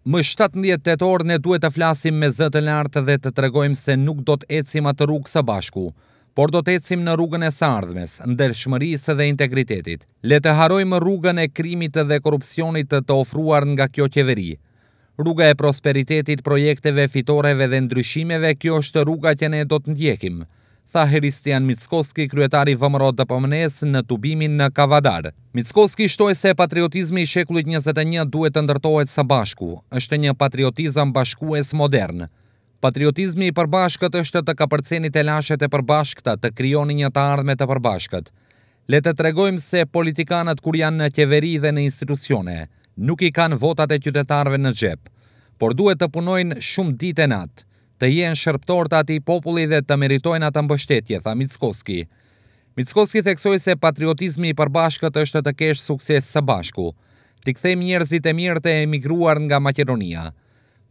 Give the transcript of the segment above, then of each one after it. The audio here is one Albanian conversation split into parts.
Më shtatëmbëdhjetë tetor ne duhet të flasim me zë të lartë dhe të tregojmë se nuk do të ecim atë rrugë së bashku, por do të ecim në rrugën e së ardhmes, ndershmërisë dhe integritetit. Le të harrojmë rrugën e krimit dhe korrupsionit të ofruar nga kjo qeveri. Rruga e prosperitetit, projekteve, fitoreve dhe ndryshimeve, kjo është rruga që ne do të ndjekim. tha Hristijan Mickoski, kryetari i VMRO-DPMNE-së në tubimin në Kavadar. Mickoski shtoi se patriotizmi i shekullit njëzet e një duhet të ndërtohet së bashku. Është një patriotizëm bashkues modern. Patriotizmi i përbashkët është të kapërceni telashet e përbashkëta, të krijoni një të ardhme të përbashkët. Le të tregojmë se politikanët kur janë në qeveri dhe në institucione, nuk i kanë votat e qytetarëve në xhep, por duhet të punojnë shumë ditë e natë. të jenë shërbëtorë të atij populli dhe të meritojnë atë mbështetje, tha Mickoski. Mickoski theksoi se patriotizmi i përbashkët është të kesh sukses së bashku. T'i kthejmë njerëzit e mirë të emigruar nga Maqedonia.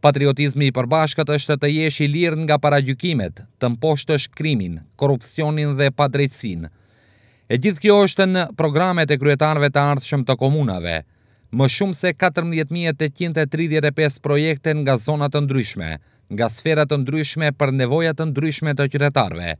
Patriotizmi i përbashkët është të jesh i lirë nga paragjykimet, të mposhtësh krimin, korrupsionin dhe padrejtësinë. E gjithë kjo është në programet e kryetarëve të ardhshëm të komunave. Më shumë se katërmbëdhjetë mijë e tetëqind e tridhjetë e pesë projekte nga zona të ndryshme, nga sfera të ndryshme për nevoja të ndryshme të qytetarëve.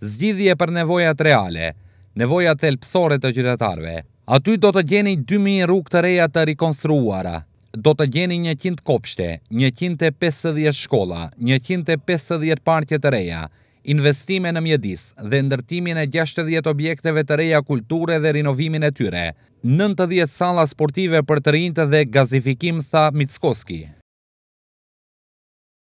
Zgjidhje për nevojat reale, nevojat thelbësore të qytetarëve. Aty do të gjeni dy mijë rrugë të reja të rikonstruuara, do të gjeni njëqind kopshte, njëqind e pesëdhjetë shkolla, njëqind e pesëdhjetë parqe të reja, investime në mjedis dhe ndërtimin e gjashtëdhjetë objekteve të reja kulture dhe rinovimin e tyre, nëntëdhjetë salla sportive për të rinjtë dhe gazifikim, tha Mickoski.